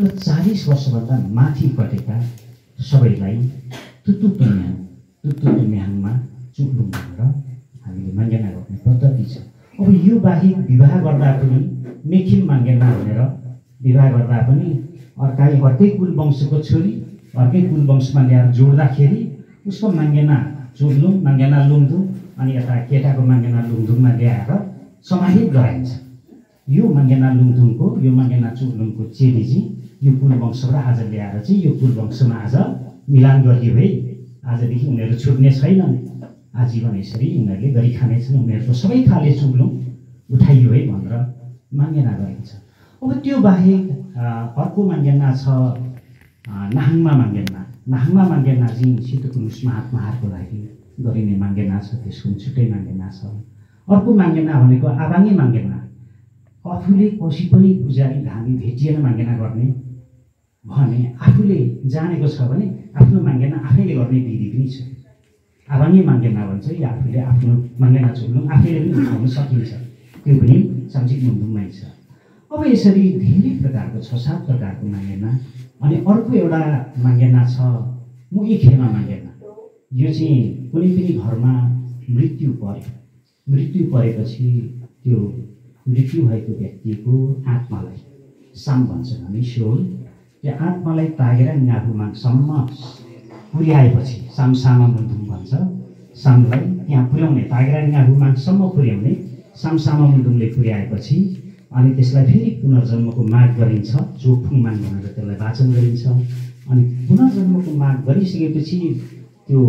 र चालिस वर्षभन्दा माथि कटेका सबैलाई तुतु तुम्याङ तुतु तुम्याङमा चुक्लुङ भनेर हामीले माङ्गेना गर्ने पद्धति छ। अब यो बाहेक विवाह गर्दा पनि मेखिम माङ्गेना भनेर विवाह गर्दा पनि अर्कै अर्कै कुल वंशको छोरी अर्कै कुल वंशमा ल्याएर जोड्दाखेरि उसको माङ्गेना चुर्लुङ माङ्गेना लुङदुङ अनि यता केटाको माङ्गेना लुङदुङमा ल्याएर समाहित गराइन्छ। यो माङ्गेना लुङदुङको यो माङ्गेना चुर्लुङको चेली चाहिँ यो कुल वंशबाट आज ल्याएर चाहिँ यो कुल वंशमा आज मिलान गरियो है। आजदेखि उनीहरू छुट्ने छैनन्। आजीवन यसरी उनीहरूले गरी खानेछन् उनीहरूको सबै खाले चुग्लुङ उठाइयो है भनेर माङ्गेना गरिन्छ अब त्यो बाहेक अर्को माङ्गेना छ नाहाङमा माङ्गेना नाहाङमा माङ्गेना चाहिँ सिद्धपुरुष महात्माहरूको लागि गरिने माङ्गेना छ। त्यसको छुट्टै माङ्गेना छ। अर्को माङ्गेना भनेको आबाङ्गे माङ्गेना आफूले कसै पनि पुजारी हामी भेटिएन माङ्गेना गर्ने भने आफूले जानेको छ भने आफ्नो माङ्गेना आफैले गर्ने विधि पनि छ। आबाङ्गे माङ्गेना भन्छ या आफूले आफ्नो माङ्गेना छोड्नु आफैले पनि उठाउन सकिन्छ। त्यो पनि सामाजिक मुन्दुमै छ। अब यसरी धेरै प्रकारको छ सात प्रकारको माङ्गेना अनि अर्को एउटा माङ्गेना छ मुइखेमा माङ्गेना यो चाहिँ कुनै पनि घरमा मृत्यु पर्यो मृत्यु परेपछि त्यो मृत्यु भएको व्यक्तिको आत्मालाई साम भन्छौँ हामी सोल त्यो आत्मालाई तागेर नागुमाङसम्म पुर्याएपछि सामसामा मुन्धुम भन्छ। सामलाई त्यहाँ पुर्याउने तागेर नागुमाङसम्म पुर्याउने सामसामा मुन्धुमले पुर्याएपछि अनि त्यसलाई फेरि पुनर्जन्मको माग गरिन्छ चोखुङ माग भनेर त्यसलाई वाचन गरिन्छ। अनि पुनर्जन्मको माग गरिसकेपछि त्यो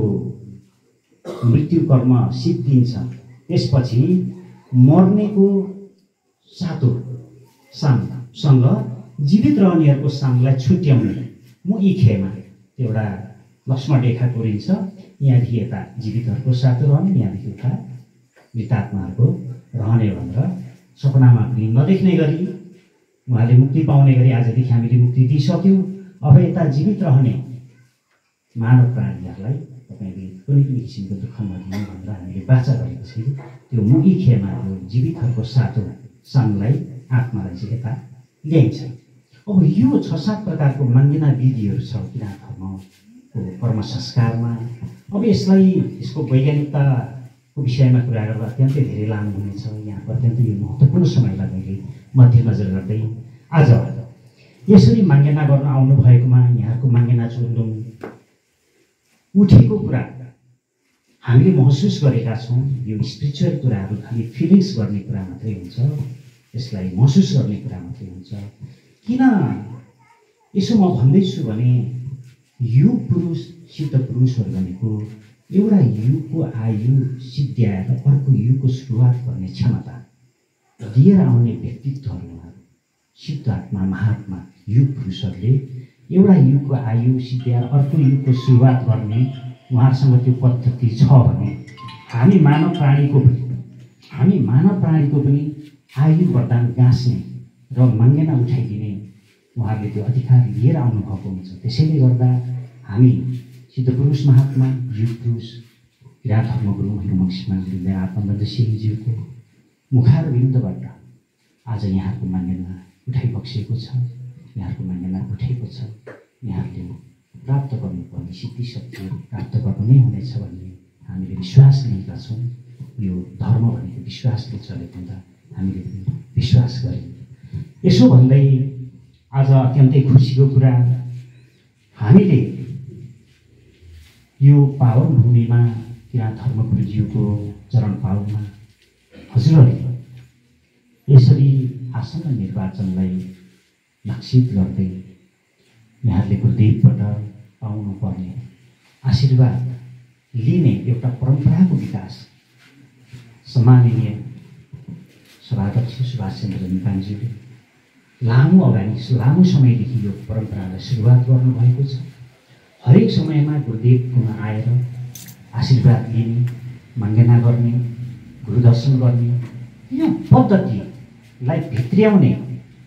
मृत्यु कर्म सिद्धिन्छ। त्यसपछि मर्नेको सातो सामसँग जीवित रहनेहरूको सामलाई छुट्याउने म यी खेमा एउटा लक्ष्मण रेखा कोरिन्छ। यहाँदेखि यता जीवितहरूको सातो रहने यहाँदेखि उता मृतात्माहरूको रहने भनेर सपनामा पनि नदेख्ने गरी उहाँले मुक्ति पाउने गरी आजदेखि हामीले मुक्ति दिइसक्यौँ। अब यता जीवित रहने मानव प्राणीहरूलाई तपाईँले कुनै पनि किसिमको दुःख नदिनु भनेर हामीले बाचा गरेको छौँ त्यो मुगी खेमा त्यो जीवितहरूको सातो साङलाई आत्मालाई चाहिँ यता ल्याइन्छ। अब यो छ सात प्रकारको माङ्गिना विधिहरू छ किराँत धर्मको कर्म संस्कारमा अब यसलाई यसको वैज्ञानिकताको विषयमा कुरा गर्दा अत्यन्तै धेरै लामो हुनेछ। यहाँको अत्यन्तै यो महत्त्वपूर्ण समयलाई मैले मध्यनजर गर्दै आज यसरी माङ्गेना गर्न आउनुभएकोमा यहाँको माङ्गेना चुर्लुङ उठेको कुरा। हामीले महसुस गरेका छौँ यो स्पिरिचुअल कुराहरू खालि फिलिङ्स गर्ने कुरा मात्रै हुन्छ। यसलाई महसुस गर्ने कुरा मात्रै हुन्छ। किन? यसो म भन्दैछु भने युग पुरुष सिद्ध पुरुषहरू भनेको एउटा युगको आयु सिद्ध्याएर अर्को युगको सुरुवात गर्ने क्षमता दिएर आउने व्यक्तित्वहरू सिद्ध आत्मा महात्मा युग पुरुषहरूले एउटा युगको आयु सिद्ध्याएर अर्को युगको सुरुवात गर्ने उहाँहरूसँग त्यो पद्धति छ भने हामी मानव प्राणीको पनि हामी मानव प्राणीको पनि आयु वरदान गाँस्ने र माङ्गेना उठाइदिने उहाँहरूले त्यो अधिकार लिएर आउनुभएको हुन्छ। त्यसैले गर्दा हामी सिद्ध पुरुष महात्मा युग पुरुष किराँत धर्मगुरु हिमक्सीमा गुरुले सिंहज्यूको मुखार बिन्दबाट आज यहाँहरूको मान्यता उठाइबक्सिएको छ यहाँहरूको मान्यता उठेको छ। यहाँहरूले प्राप्त गर्नुपर्ने सिद्धि शक्तिहरू प्राप्त गर्नु नै हुनेछ भन्ने हामीले विश्वास लिएका छौँ। यो धर्म भनेको विश्वासले चलेको हुँदा हामीले विश्वास गऱ्यौँ यसो भन्दै आज अत्यन्तै खुसीको कुरा हामीले यो पावन भूमिमा किराँत धर्मगुरुज्यूको चरण पाउमा हजुरहरूले यसरी आसन्न निर्वाचनलाई लक्षित गर्दै यहाँहरूले गुरुदेवबाट पाउनुपर्ने आशीर्वाद लिने एउटा परम्पराको विकास सम्माननीय सभाध्यक्ष सुभाष चन्द्र निपाङज्यूले लामो अगाडि लामो समयदेखि यो परम्परालाई सुरुवात गर्नुभएको छ। हरेक समयमा गुरुदेवकोमा आएर आशीर्वाद लिने माङ्गना गर्ने गुरुदर्शन गर्ने यो पद्धतिलाई भित्र्याउने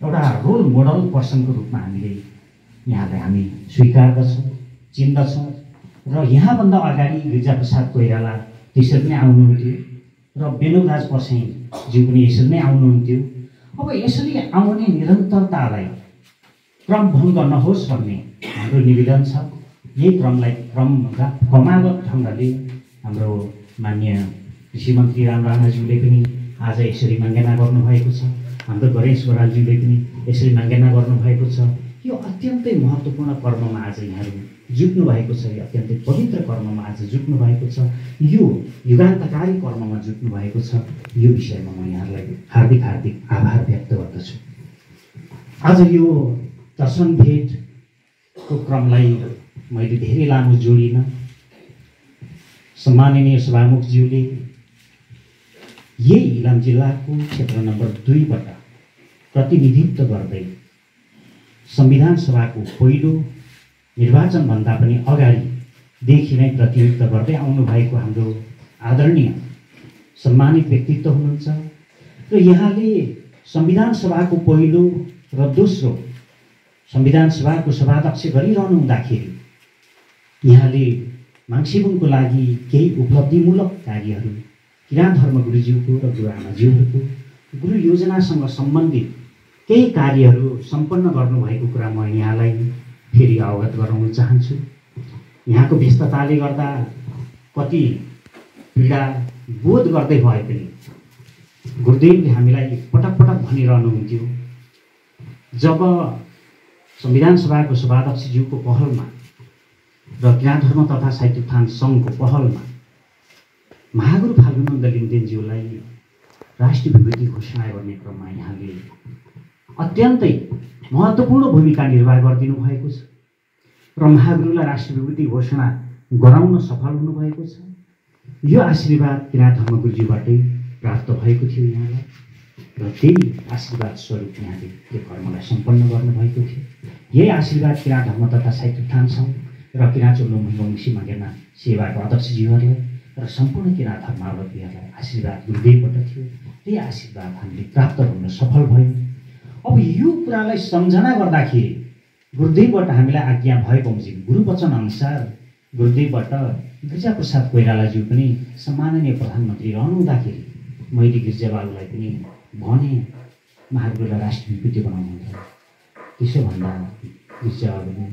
एउटा रोल मोडल पर्सनको रूपमा हामीले यहाँलाई हामी स्वीकार्दछौँ चिन्दछौँ। र यहाँभन्दा अगाडि गिरिजाप्रसाद कोइराला त्यसरी नै आउनुहुन्थ्यो। र बेनुराज पसेङज्यू पनि यसरी नै आउनुहुन्थ्यो अब यसरी आउने निरन्तरतालाई क्रम भङ्ग नहोस् भन्ने हाम्रो निवेदन छ। यही क्रमलाई क्रम क्रमागत ढङ्गले हाम्रो मान्य कृषि मन्त्री राम राणाज्यूले पनि आज यसरी माङ्गेना गर्नुभएको छ। हाम्रो गणेश बरालज्यूले पनि यसरी माङ्गेना गर्नुभएको छ। यो अत्यन्तै महत्त्वपूर्ण कर्ममा आज यहाँहरू जुट्नु भएको छ यो अत्यन्तै पवित्र कर्ममा आज जुट्नु भएको छ यो युगान्तकारी कर्ममा जुट्नु भएको छ यो विषयमा म यहाँहरूलाई हार्दिक हार्दिक आभार व्यक्त गर्दछु। आज यो दर्शन भेटको क्रमलाई मैले धेरै लामो जोडिनँ सम्माननीय सभामुखज्यूले यही इलाम जिल्लाको क्षेत्र नम्बर दुईबाट प्रतिनिधित्व गर्दै संविधान सभाको पहिलो निर्वाचनभन्दा पनि अगाडिदेखि नै प्रतिनिधित्व गर्दै आउनुभएको हाम्रो आदरणीय सम्मानित व्यक्तित्व हुनुहुन्छ। र यहाँले संविधान सभाको पहिलो र दोस्रो संविधान सभाको सभाध्यक्ष गरिरहनु हुँदाखेरि यहाँले माङ्सिबुङको लागि केही उपलब्धिमूलक कार्यहरू किराँत धर्म गुरुज्यूको र गुरु आमाज्यूहरूको गुरु योजनासँग सम्बन्धित केही कार्यहरू सम्पन्न गर्नुभएको कुरा म यहाँलाई फेरि अवगत गराउन चाहन्छु। यहाँको व्यस्तताले गर्दा कति पीडा बोध गर्दै भए पनि गुरुदेवले हामीलाई पटक पटक भनिरहनुहुन्थ्यो। जब संविधान सभाको सभाध्यक्षज्यूको पहलमा र किराँत धर्म तथा साहित्य उत्थान सङ्घको पहलमा महागुरु फाल्गुनन्द लिङ्देनज्यूलाई राष्ट्रिय विभूति घोषणा गर्ने क्रममा यहाँले अत्यन्तै महत्त्वपूर्ण भूमिका निर्वाह गरिदिनु भएको छ। र महागुरुलाई राष्ट्रिय विभूति घोषणा गराउन सफल हुनुभएको छ। यो आशीर्वाद किराँत धर्म गुरुजीबाटै प्राप्त भएको थियो यहाँलाई। र त्यही आशीर्वाद स्वरूप यहाँले त्यो कर्मलाई सम्पन्न गर्नुभएको थियो। यही आशीर्वाद किराँत धर्म तथा साहित्य सङ्घ र किराँत चोल्लो मङ्गसी मागेना सेवाको अध्यक्षज्यूहरूलाई र सम्पूर्ण किराँत धर्मावलम्बीहरूलाई आशीर्वाद गुरुदेवबाट थियो। त्यही आशीर्वाद हामीले प्राप्त गर्न सफल भयौँ। अब यो कुरालाई सम्झना गर्दाखेरि गुरुदेवबाट हामीलाई आज्ञा भएको हुन्छ गुरुवचन अनुसार गुरुदेवबाट गिरिजाप्रसाद कोइरालाज्यू पनि सम्माननीय प्रधानमन्त्री रहनुहुँदाखेरि मैले गिरिजाबाबुलाई पनि भने महागुरुलाई राष्ट्रिय विभूति बनाउनुहुन्छ। त्यसो भन्दा गिरिजाबाबुले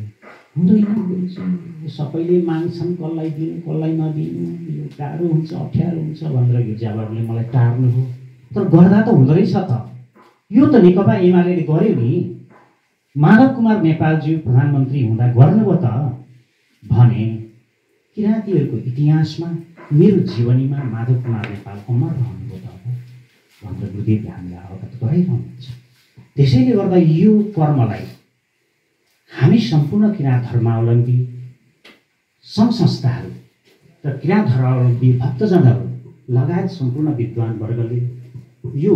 हुँदैन सबैले माग्छन् कसलाई दिनु कसलाई नदिनु यो गाह्रो हुन्छ अप्ठ्यारो हुन्छ भनेर गिरिजाबाबुले मलाई टार्नु हो। तर गर्दा त हुँदो रहेछ त। यो त नेकपा एमाले गर्यो नि। माधव कुमार नेपालज्यू प्रधानमन्त्री हुँदा गर्नुभयो त। भने किराँतीहरूको इतिहासमा मेरो जीवनीमा माधव कुमार नेपाल अमर रहनुभयो त भनेर गुरुदेवले हामीलाई अवगत गराइरहनुहुन्छ। त्यसैले गर्दा यो कर्मलाई हामी सम्पूर्ण किराँत धर्मावलम्बी सङ्घ संस्थाहरू र किराँत धर्मावलम्बी भक्तजनहरू लगायत सम्पूर्ण विद्वान वर्गले यो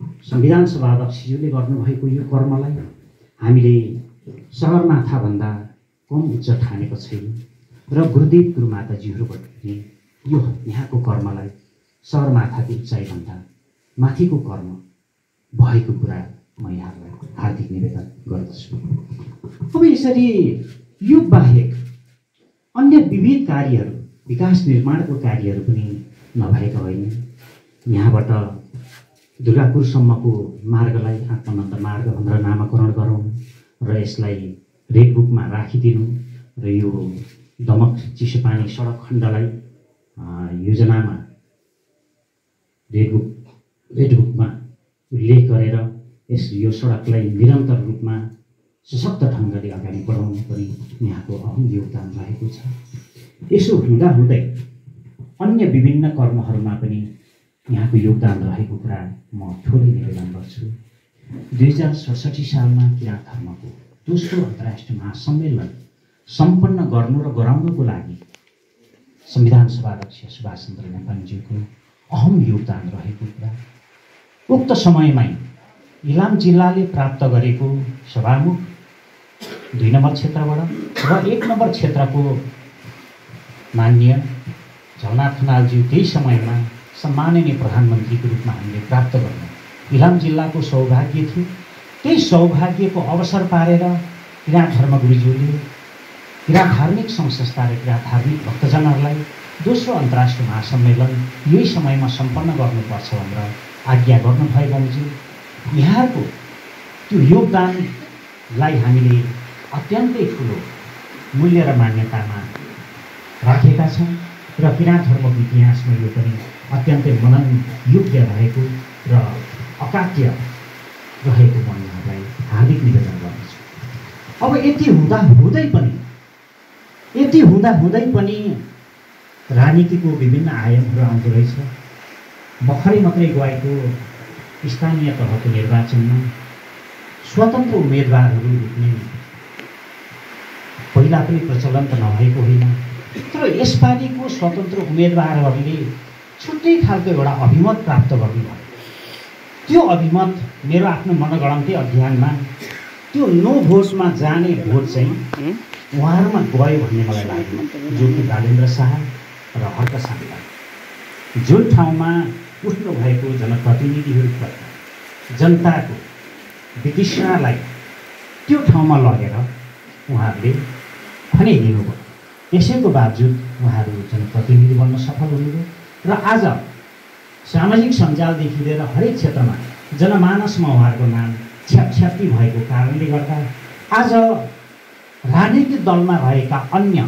संविधान सभा अध्यक्षज्यूले गर्नुभएको यो कर्मलाई हामीले सगरमाथाभन्दा कम उच्च ठानेको छैन। र गुरुदेव गुरुमाताजीहरूबाट यो यहाँको कर्मलाई सगरमाथाको उचाइभन्दा माथिको कर्म भएको कुरा म यहाँहरूलाई हार्दिक निवेदन गर्दछु। अब यसरी यो बाहेक अन्य विविध कार्यहरू विकास निर्माणको कार्यहरू पनि नभएका होइन। यहाँबाट दुर्गापुरसम्मको मार्गलाई आत्मानन्द मार्ग भनेर नामाकरण गरौँ र यसलाई रेडबुकमा राखिदिनु र यो दमक चिसोपानी सडक खण्डलाई योजनामा रेडबुक रेडबुकमा उल्लेख गरेर यस यो सडकलाई निरन्तर रूपमा सशक्त ढङ्गले अगाडि बढाउनु पनि यहाँको अहम योगदान रहेको छ। यसो हुँदाहुँदै अन्य विभिन्न कर्महरूमा पनि यहाँको योगदान रहेको कुरा म थोरै निवेदन गर्छु। दुई हजार सडसठी सालमा किराँत धर्मको दोस्रो अन्तर्राष्ट्रिय महासम्मेलन सम्पन्न गर्नु र गराउनुको लागि संविधान सभा अध्यक्ष सुभाष चन्द्र नेपालजीको अहम योगदान रहेको कुरा। उक्त समयमै इलाम जिल्लाले प्राप्त गरेको सभामुख दुई नम्बर क्षेत्रबाट र एक नम्बर क्षेत्रको मान्य झलनाथ खनालज्यू त्यही समयमा सम्माननीय प्रधानमन्त्रीको रूपमा हामीले प्राप्त गर्नु इलाम जिल्लाको सौभाग्य थियो। त्यही सौभाग्यको अवसर पारेर किराँत धर्मगुरुज्यूले किराँत धार्मिक संस्था र किराँत धार्मिक भक्तजनहरूलाई दोस्रो अन्तर्राष्ट्रिय महासम्मेलन यही समयमा सम्पन्न गर्नुपर्छ भनेर आज्ञा गर्नुभयो भनेपछि यहाँको त्यो योगदान लाई हामीले अत्यन्तै ठुलो मूल्य र मान्यतामा राखेका छौँ र किराँत धर्मको इतिहासमा यो पनि अत्यन्तै मनन योग्य रहेको र अकाट्य रहेको म यहाँलाई हार्दिक निवेदन गर्दछु। अब यति हुँदा हुँदै पनि यति हुँदा हुँदै पनि राजनीतिको विभिन्न आयामहरू आउँदो रहेछ। भर्खरै मात्रै गएको स्थानीय तहको निर्वाचनमा स्वतन्त्र उम्मेदवारहरू रुक्ने पहिला पनि प्रचलन त नभएको होइन तर यसपालिको स्वतन्त्र उम्मेदवारहरूले छुट्टै खालको एउटा अभिमत प्राप्त गर्नुभयो त्यो अभिमत मेरो आफ्नो मनगणन्ती अध्ययनमा त्यो नो भोट्समा जाने भोट चाहिँ उहाँहरूमा गयो भन्ने मलाई लाग्यो। जो कि राजेन्द्र शाह र हर्क साङ्गा जुन ठाउँमा उठ्नु भएको जनप्रतिनिधिहरूप्रति जनताको वितृष्णालाई त्यो ठाउँमा लगेर उहाँहरूले खनिदिनुभयो त्यसैको बावजुद उहाँहरू जनप्रतिनिधि बन्न सफल हुनुभयो। र आज सामाजिक सञ्जालदेखि लिएर हरेक क्षेत्रमा जनमानसमा उहाँहरूको नाम छ्यापछ्याप्ती भएको कारणले गर्दा आज राजनीतिक दलमा रहेका अन्य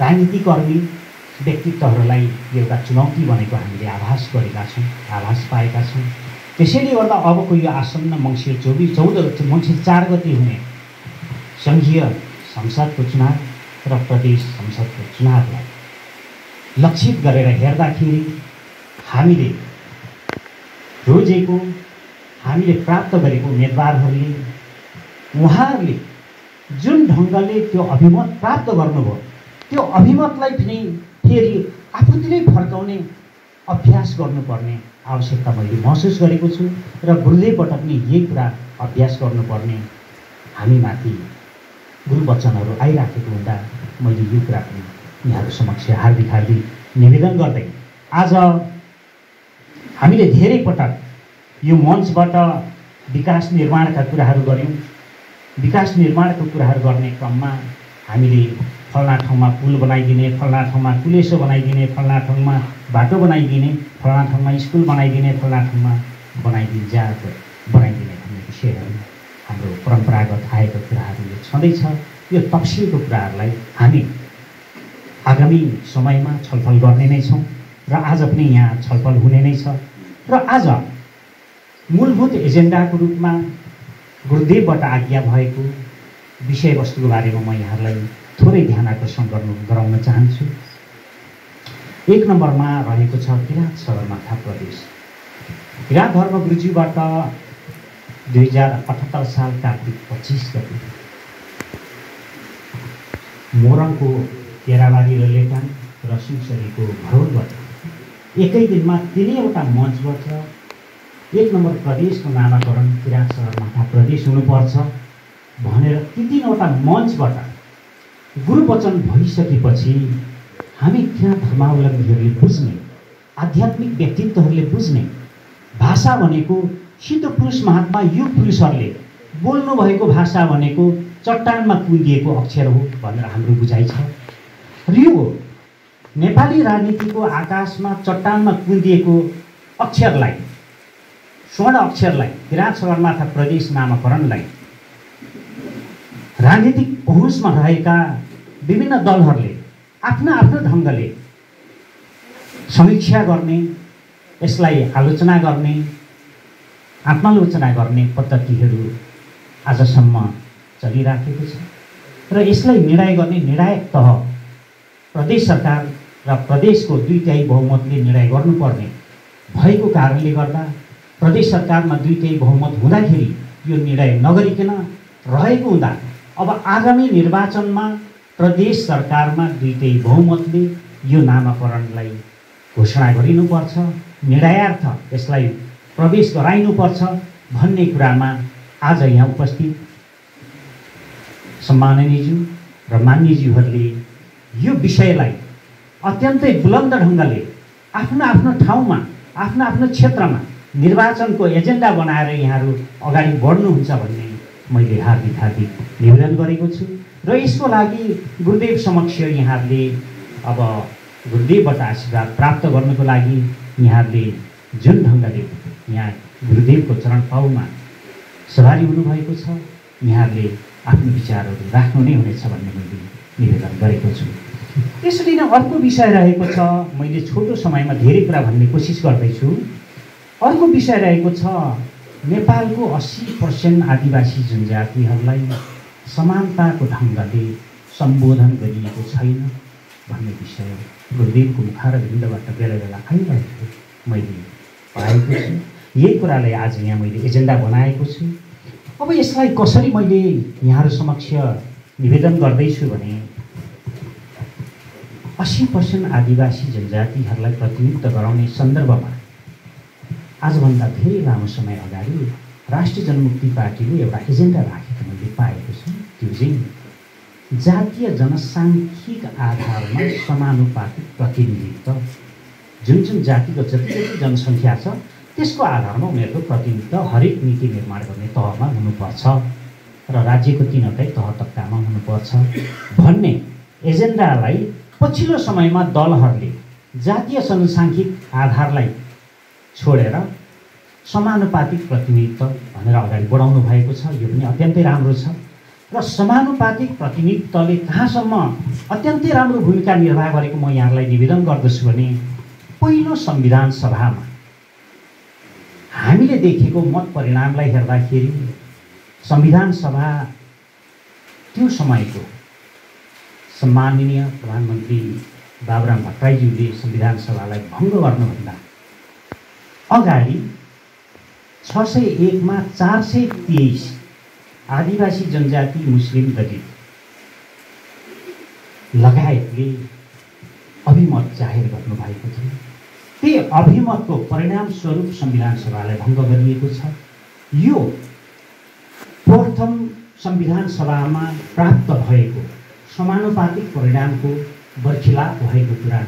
राजनीतिकर्मी व्यक्तित्वहरूलाई एउटा चुनौती बनेको हामीले आभास गरेका छौँ आभास पाएका छौँ। त्यसैले गर्दा अबको यो आसन्न मङ्सिर चौबिस चौध मङ्सिर चार गति हुने सङ्घीय संसदको चुनाव र प्रदेश संसदको चुनावलाई लक्षित गरेर हेर्दाखेरि हामीले रोजेको हामीले प्राप्त गरेको उम्मेदवारहरूले उहाँहरूले जुन ढङ्गले त्यो अभिमत प्राप्त गर्नुभयो त्यो अभिमतलाई पनि फेरि आफूतिरै फर्काउने अभ्यास गर्नुपर्ने आवश्यकता मैले महसुस गरेको छु र गुरुदेवबाट पनि यही कुरा अभ्यास गर्नुपर्ने हामीमाथि गुरुवचनहरू आइराखेको हुँदा मैले यो कुरा पनि यहाँहरू समक्ष हार्दिक हार्दिक निवेदन गर्दै आज हामीले धेरै पटक यो मञ्चबाट विकास निर्माणका कुराहरू गऱ्यौँ। विकास निर्माणको कुराहरू गर्ने क्रममा हामीले फल्ना ठाउँमा पुल बनाइदिने फल्ना ठाउँमा कुलेसो बनाइदिने फल्ना ठाउँमा बाटो बनाइदिने फल्ना ठाउँमा स्कुल बनाइदिने फल्ना ठाउँमा बनाइदिने जहाँ बनाइदिने भन्ने विषयहरू हाम्रो परम्परागत आएको कुराहरू छँदैछ। यो तफसिलको कुराहरूलाई हामी आगामी समयमा छलफल गर्ने नै छौँ र आज पनि यहाँ छलफल हुने नै छ। र आज मूलभूत एजेन्डाको रूपमा गुरुदेवबाट आज्ञा भएको विषयवस्तुको बारेमा म यहाँहरूलाई थोरै ध्यान आकर्षण गर्नु गराउन चाहन्छु। एक नम्बरमा रहेको छ किराँत सगरमाथा प्रदेश। किराँत धर्म गुरुजीबाट दुई हजार अठहत्तर साल कार्तिक पच्चिस गति मोरङको केराबारी र लेटाङ र सिंसरीको भरौलबाट एकै दिनमा तिनैवटा मञ्चबाट एक नम्बर प्रदेशको नामाकरण किराँत सगरमाथा प्रदेश हुनुपर्छ भनेर ती तिनवटा मञ्चबाट गुरुवचन भइसकेपछि हामी किराँत धर्मावलम्बीहरूले बुझ्ने आध्यात्मिक व्यक्तित्वहरूले बुझ्ने भाषा भनेको सिद्ध पुरुष महात्मा युग पुरुषहरूले बोल्नुभएको भाषा भनेको चट्टानमा कुदिएको अक्षर हो भनेर हाम्रो बुझाइ छ। र यो नेपाली राजनीतिको आकाशमा चट्टानमा कुदिएको अक्षरलाई स्वर्ण अक्षरलाई किराँत सगरमाथा प्रदेश नामाकरणलाई राजनीतिक पहुँचमा रहेका विभिन्न दलहरूले आफ्ना आफ्नो ढङ्गले समीक्षा गर्ने यसलाई आलोचना गर्ने आत्मालोचना गर्ने पद्धतिहरू आजसम्म चलिराखेको छ। र यसलाई निर्णय गर्ने निर्णायक तह प्रदेश सरकार र प्रदेशको दुई तिहाई बहुमतले निर्णय गर्नुपर्ने भएको कारणले गर्दा प्रदेश सरकारमा दुई तिहाई बहुमत हुँदाखेरि यो निर्णय नगरिकन रहेको हुँदा अब आगामी निर्वाचनमा प्रदेश सरकारमा दुई तिहाई बहुमतले यो नामाकरणलाई घोषणा गरिनुपर्छ निर्णयार्थ यसलाई प्रवेश गराइनुपर्छ भन्ने कुरामा आज यहाँ उपस्थित सम्माननीयज्यू र मान्यज्यूहरूले यो विषयलाई अत्यन्तै बुलन्द ढङ्गले आफ्नो आफ्नो ठाउँमा आफ्नो आफ्नो क्षेत्रमा निर्वाचनको एजेन्डा बनाएर यहाँहरू अगाडि बढ्नुहुन्छ भन्ने मैले हार्दिक हार्दिक निवेदन गरेको छु। र यसको लागि गुरुदेव समक्ष यहाँहरूले अब गुरुदेवबाट आशीर्वाद प्राप्त गर्नुको लागि यहाँहरूले जुन ढङ्गले यहाँ गुरुदेवको चरण पाउमा सवारी हुनुभएको छ यहाँहरूले आफ्नो विचारहरू राख्नु नै हुनेछ भन्ने मैले निवेदन गरेको छु। त्यसरी नै अर्को विषय रहेको छ। मैले छोटो समयमा धेरै कुरा भन्ने कोसिस गर्दैछु। अर्को विषय रहेको छ नेपालको अस्सी पर्सेन्ट आदिवासी जनजातिहरूलाई समानताको ढङ्गले सम्बोधन गरिएको छैन भन्ने विषय गुरुदेवको मुखार भिन्डबाट बेला बेला आइरहेको मैले पाएको छु। यही कुरालाई आज यहाँ मैले एजेन्डा बनाएको छु। अब यसलाई कसरी मैले यहाँहरू समक्ष निवेदन गर्दैछु भने अस्सी पर्सेन्ट आदिवासी जनजातिहरूलाई प्रतिनिधित्व गराउने सन्दर्भमा आजभन्दा धेरै लामो समय अगाडि राष्ट्रिय जनमुक्ति पार्टीले एउटा एजेन्डा राखेको मैले पाएको छु। त्यो चाहिँ जातीय जनसाङ्ख्यिक आधारमा समानुपातिक प्रतिनिधित्व। जुन जुन जातिको जति जति जनसङ्ख्या छ त्यसको आधारमा उनीहरूको प्रतिनिधित्व हरेक नीति निर्माण गर्ने तहमा हुनुपर्छ। र राज्यको तिनवटै तह तक्कामा हुनुपर्छ भन्ने एजेन्डालाई पछिल्लो समयमा दलहरूले जातीय जनसाङ्ख्यिक आधारलाई छोडेर समानुपातिक प्रतिनिधित्व भनेर अगाडि बढाउनु भएको छ। यो पनि अत्यन्तै राम्रो छ। र समानुपातिक प्रतिनिधित्वले कहाँसम्म अत्यन्तै राम्रो भूमिका निर्वाह गरेको म यहाँलाई निवेदन गर्दछु भने पहिलो संविधान सभामा हामीले देखेको मत परिणामलाई हेर्दाखेरि संविधान सभा त्यो समयको सम्माननीय प्रधानमन्त्री बाबुराम भट्टराईज्यूले संविधान सभालाई भङ्ग गर्नुभन्दा अगाडि छ सय एकमा चार सय तेइस आदिवासी जनजाति मुस्लिम दलित लगायतले अभिमत जाहेर गर्नुभएको थियो त्यही अभिमतको परिणामस्वरूप संविधान सभालाई भङ्ग गरिएको छ। यो संविधान सभामा प्राप्त भएको समानुपातिक परिणामको बर्खिलाप भएको कुरा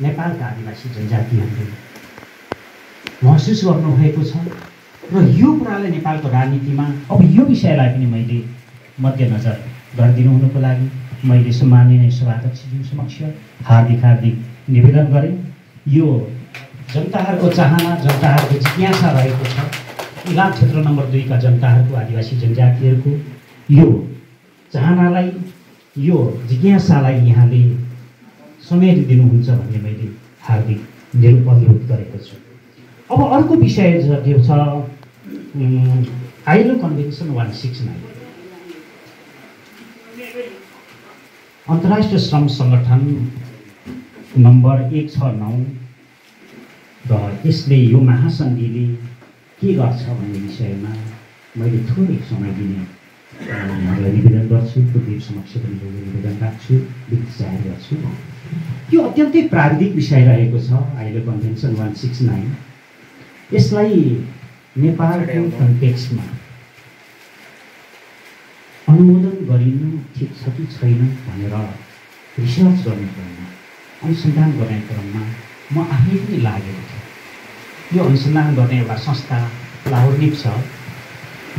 नेपालका आदिवासी जनजातिहरूले महसुस गर्नुभएको छ र यो कुरालाई नेपालको राजनीतिमा अब यो विषयलाई पनि मैले मध्यनजर गरिदिनु हुनुको लागि मैले सम्माननीय सभाध्यक्षज्यू समक्ष हार्दिक हार्दिक निवेदन गरेँ। यो जनताहरूको चाहना जनताहरूको जिज्ञासा रहेको छ। इलाम क्षेत्र नम्बर दुईका जनताहरूको आदिवासी जनजातिहरूको यो चाहनालाई यो जिज्ञासालाई यहाँले समेट दिनुहुन्छ भन्ने मैले हार्दिक अनुरोध गरेको छु। अब अर्को विषय जो छ आइलो कन्भेन्सन वान सिक्स नाइन। अन्तर्राष्ट्रिय श्रम सङ्गठन नम्बर एक छ नौ र यसले यो महासन्धिले के गर्छ भन्ने विषयमा मैले थोरै समय दिने उहाँलाई निवेदन गर्छु पूर्व समक्ष पनि निवेदन राख्छु व्यक्ति जाहेर गर्छु। यो अत्यन्तै प्राविधिक विषय रहेको छ अहिले कन्भेन्सन वान सिक्स नाइन। यसलाई नेपालको कन्टेक्स्टमा अनुमोदन गरिनु ठिक छ कि छैन भनेर रिसर्च गर्नुपर्ने अनुसन्धान गर्ने क्रममा म आफै पनि लागेको थिएँ यो अनुसन्धान गर्ने एउटा संस्था लाहोरनिप छ।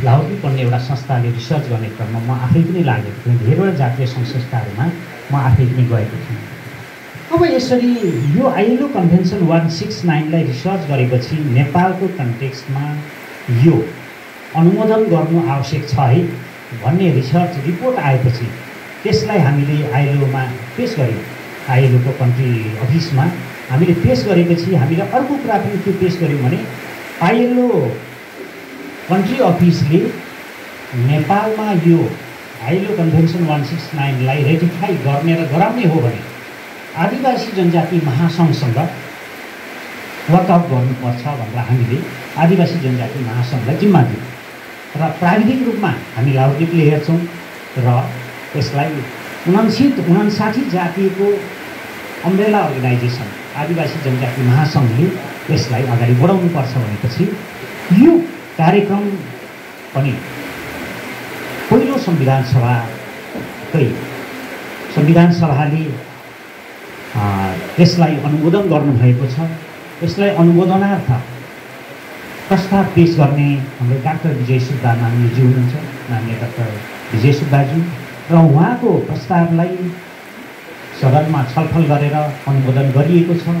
लाहोरनिप पढ्ने एउटा संस्थाले रिसर्च गर्ने क्रममा म आफै पनि लागेको थिएँ। धेरैवटा जातीय सङ्घ संस्थाहरूमा म आफै पनि गएको थिएँ। अब यसरी यो आइएलओ कन्भेन्सन वान सिक्स नाइनलाई रिसर्च गरेपछि नेपालको कन्टेक्स्टमा यो अनुमोदन गर्नु आवश्यक छ है भन्ने रिसर्च रिपोर्ट आएपछि त्यसलाई हामीले आइएलओमा पेस गऱ्यौँ। आइएलओको कन्ट्री अफिसमा हामीले पेस गरेपछि हामीले अर्को कुरा पनि के पेस गऱ्यौँ भने आइएलओ कन्ट्री अफिसले नेपालमा यो आइएलओ कन्भेन्सन वान सिक्स नाइनलाई रेटिफाई गर्ने र गराउने हो भने आदिवासी जनजाति महासङ्घसँग वर्कआउट गर्नुपर्छ भनेर हामीले आदिवासी जनजाति महासङ्घलाई जिम्मा दियौँ। र प्राविधिक रूपमा हामी लाउडीले हेर्छौँ र यसलाई उनासित उनासाठी जातिको अम्ब्रेला अर्गनाइजेसन आदिवासी जनजाति महासङ्घले यसलाई अगाडि बढाउनुपर्छ भनेपछि यो कार्यक्रम पनि पहिलो संविधान सभाकै संविधान सभाले यसलाई अनुमोदन गर्नुभएको छ। यसलाई अनुमोदनार्थ प्रस्ताव पेस गर्ने हाम्रो डाक्टर विजय सुब्बा नानीज्यू हुनुहुन्छ नानी डाक्टर विजय सुब्बाज्यू र उहाँको प्रस्तावलाई सदनमा छलफल गरेर अनुमोदन गरिएको छ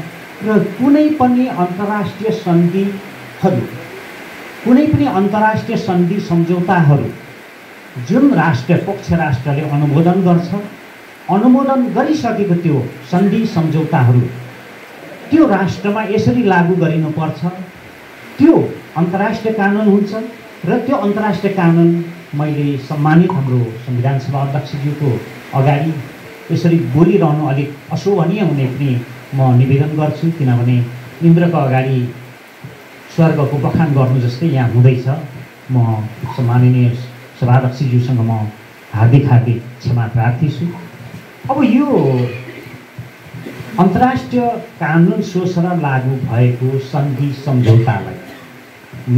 र कुनै पनि अन्तर्राष्ट्रिय सन्धिहरू कुनै पनि अन्तर्राष्ट्रिय सन्धि सम्झौताहरू जुन राष्ट्र पक्ष राष्ट्रले अनुमोदन गर्छ अनुमोदन गरिसकेको त्यो सन्धि सम्झौताहरू त्यो राष्ट्रमा यसरी लागू गरिनुपर्छ। त्यो अन्तर्राष्ट्रिय कानुन हुन्छ र त्यो अन्तर्राष्ट्रिय कानुन मैले सम्मानित हाम्रो संविधान सभा अध्यक्षज्यूको अगाडि यसरी बोलिरहनु अलिक अशोभनीय हुने पनि म निवेदन गर्छु किनभने इन्द्रको अगाडि स्वर्गको बखान गर्नु जस्तै यहाँ हुँदैछ। म सम्माननीय सभाध्यक्षज्यूसँग म हार्दिक हार्दिक क्षमा प्रार्थी छु। अब यो अन्तर्राष्ट्रिय कानुन सोचेर लागू भएको सन्धि सम्झौतालाई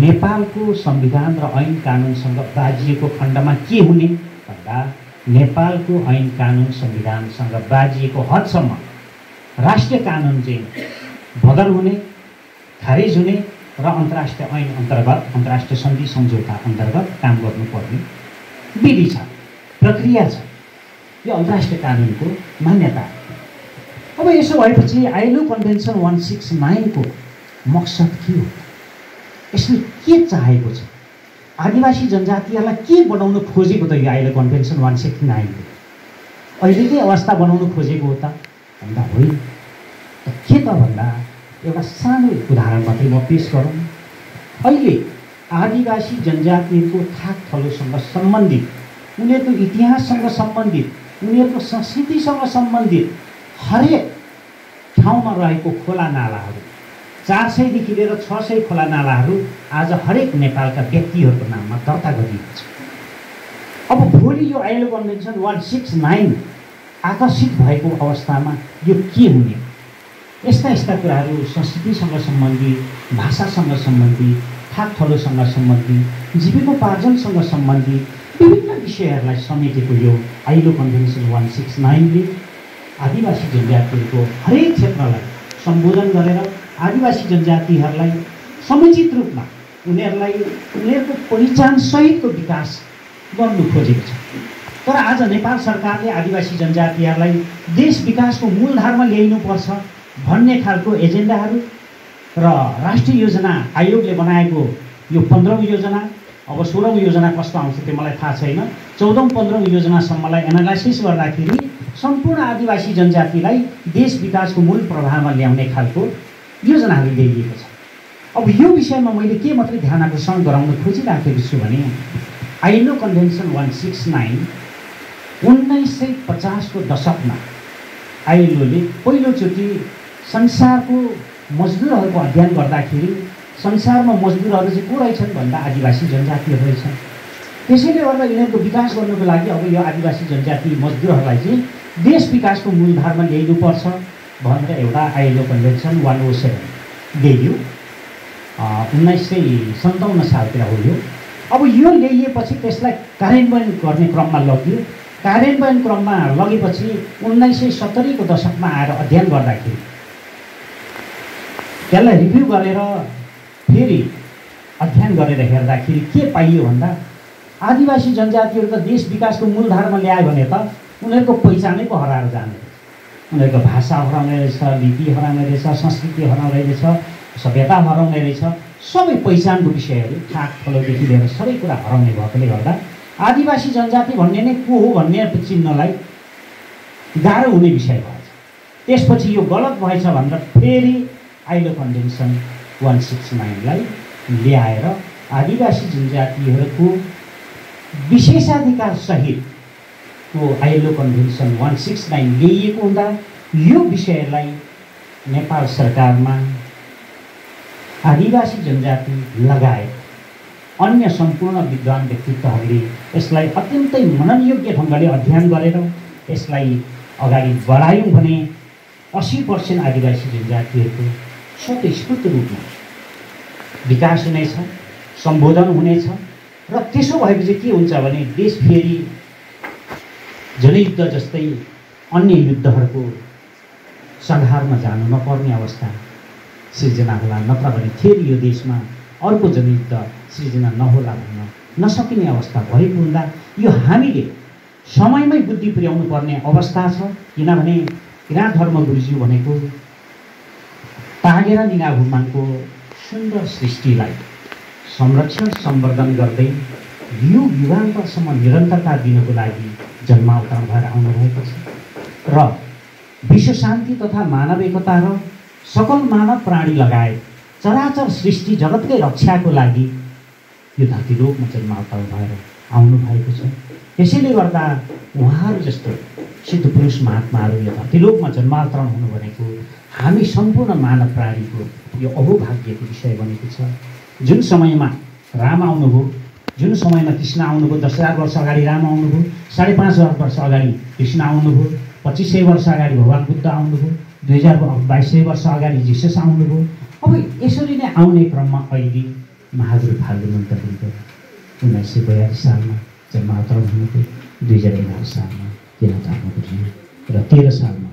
नेपालको संविधान र ऐन कानुनसँग बाजिएको खण्डमा के हुने भन्दा नेपालको ऐन कानुन संविधानसँग बाजिएको हदसम्म राष्ट्रिय कानुन चाहिँ बदल हुने खारेज हुने र अन्तर्राष्ट्रिय ऐन अन्तर्गत अन्तर्राष्ट्रिय सन्धि सम्झौता अन्तर्गत काम गर्नुपर्ने विधि छ प्रक्रिया छ। यो अन्तर्राष्ट्रिय कानुनको मान्यता। अब यसो भएपछि आइलो कन्भेन्सन वान सिक्स नाइनको मकसद के हो? यसले के चाहेको छ? आदिवासी जनजातिहरूलाई के बनाउनु खोजेको त यो आइलो कन्भेन्सन वान सिक्स नाइनले अहिलेकै अवस्था बनाउनु खोजेको हो त? भन्दा होइन। के त भन्दा एउटा सानो उदाहरण मात्रै म पेस गरौँ। अहिले आदिवासी जनजातिहरूको थाक थलोसँग सम्बन्धित उनीहरूको इतिहाससँग सम्बन्धित उनीहरूको संस्कृतिसँग सम्बन्धित हरेक ठाउँमा रहेको खोला नालाहरू चार सयदेखि लिएर छ सय खोला नालाहरू आज हरेक नेपालका व्यक्तिहरूको नाममा दर्ता गरिएको छ। अब भोलि यो आइलो कन्भेन्सन वान सिक्स नाइन आकर्षित भएको अवस्थामा यो के हुने? यस्ता यस्ता कुराहरू संस्कृतिसँग सम्बन्धित भाषासँग सम्बन्धित थाकथलोसँग सम्बन्धित जीविकोपार्जनसँग सम्बन्धित विभिन्न विषयहरूलाई समेटेको यो आइलो कन्भेन्सन वान सिक्स नाइनले आदिवासी जनजातिहरूको हरेक क्षेत्रलाई सम्बोधन गरेर आदिवासी जनजातिहरूलाई समुचित रूपमा उनीहरूलाई उनीहरूको पहिचानसहितको विकास गर्नु खोजेको छ। तर आज नेपाल सरकारले आदिवासी जनजातिहरूलाई देश विकासको मूलधारमा ल्याइनुपर्छ भन्ने खालको एजेन्डाहरू र राष्ट्रिय योजना आयोगले बनाएको यो पन्ध्रौँ योजना अब सोह्रौँ योजना कस्तो आउँछ त्यो मलाई थाहा छैन। चौधौँ पन्ध्रौँ योजनासम्मलाई एनालाइसिस गर्दाखेरि सम्पूर्ण आदिवासी जनजातिलाई देश विकासको मूल प्रभावमा ल्याउने खालको योजनाहरू ल्याइएको छ। अब यो विषयमा मैले के मात्रै ध्यान आकर्षण गराउन खोजिराखेको छु भने आइलो कन्भेन्सन वान सिक्स नाइन उन्नाइस सय पचासको दशकमा आइएलओले पहिलोचोटि संसारको मजदुरहरूको अध्ययन गर्दाखेरि संसारमा मजदुरहरू चाहिँ को रहेछन् भन्दा आदिवासी जनजातिहरू रहेछन्। त्यसैले गर्दा यिनीहरूको विकास गर्नुको लागि अब यो आदिवासी जनजाति मजदुरहरूलाई चाहिँ देश विकासको मूलधारमा ल्याइनुपर्छ। भनेर एउटा ILO convention one O seven ल्याइयो उन्नाइस सय सन्ताउन्न सालतिर हो यो अब यो ल्याइएपछि त्यसलाई कार्यान्वयन गर्ने क्रममा लगियो। कार्यान्वयन क्रममा लगेपछि उन्नाइस सय सत्तरीको दशकमा आएर अध्ययन गर्दाखेरि त्यसलाई रिभ्यू गरेर फेरि अध्ययन गरेर हेर्दाखेरि के पाइयो भन्दा आदिवासी जनजातिहरू त देश विकासको मूलधारमा ल्यायो भने त उनीहरूको पहिचानै पो हराएर जाने। उनीहरूको भाषा हराउने रहेछ लिपि हराउने रहेछ संस्कृति हराउने रहेछ सभ्यता हराउने रहेछ सबै पहिचानको विषयहरू थाक फलोदेखि लिएर सबै कुरा हराउने भएकोले गर्दा आदिवासी जनजाति भन्ने नै को हो भन्ने चिन्हलाई गाह्रो हुने विषय भएछ। त्यसपछि यो गलत भएछ भनेर फेरि आइलो कन्भेन्सन वान सिक्स नाइनलाई ल्याएर आदिवासी जनजातिहरूको विशेषाधिकार सहितको आइलो कन्भेन्सन वान सिक्स नाइन ल्याइएको हुँदा यो विषयलाई नेपाल सरकारमा आदिवासी जनजाति लगायत अन्य सम्पूर्ण विद्वान व्यक्तित्वहरूले यसलाई अत्यन्तै मननयोग्य ढङ्गले अध्ययन गरेर यसलाई अगाडि बढायौँ भने असी पर्सेन्ट आदिवासी जनजातिहरूको स्वतस्फूर्त रूपमा विकास हुनेछ सम्बोधन हुनेछ र त्यसो भएपछि के हुन्छ भने देश फेरि जनयुद्ध जस्तै अन्य युद्धहरूको सङ्घारमा जानु नपर्ने अवस्था सिर्जना होला नत्र भने फेरि यो देशमा अर्को जनयुद्ध सृजना नहोला भन्न नसकिने अवस्था भएको हुँदा यो हामीले समयमै बुद्धि पुर्याउनु पर्ने अवस्था छ। किनभने किराँत धर्म गुरुज्यू भनेको तागेर निगा भूमानको सुन्दर सृष्टिलाई संरक्षण सम्वर्धन गर्दै यो युगान्तसम्म निरन्तरता दिनको लागि जन्मावतरण भएर आउनुभएको छ। र विश्व शान्ति तथा मानव एकता र सकल मानव प्राणी लगायत चराचर सृष्टि जगतकै रक्षाको लागि यो धरतीलोकमा जन्मावतरण भएर आउनुभएको छ। त्यसैले गर्दा उहाँहरू जस्तो सिद्ध पुरुष महात्माहरू यो धरतीलोकमा जन्मावतरण हुनु भनेको हामी सम्पूर्ण मानव प्राणीको यो अहोभाग्यको विषय बनेको छ। जुन समयमा राम आउनुभयो जुन समयमा कृष्ण आउनुभयो दस हजार वर्ष अगाडि राम आउनुभयो साढे पाँच हजार वर्ष अगाडि कृष्ण आउनुभयो पच्चिस सय वर्ष अगाडि भगवान् बुद्ध आउनुभयो दुई हजार बाइस सय वर्ष अगाडि जिसस आउनुभयो। अब यसरी नै आउने क्रममा अहिले महावीर फाल्गु मन्तरको उन्नाइस सय बयालिस सालमा जन्मावतरण हुनुभयो दुई हजार एघार सालमा किराँत आउनुभयो र तेह्र सालमा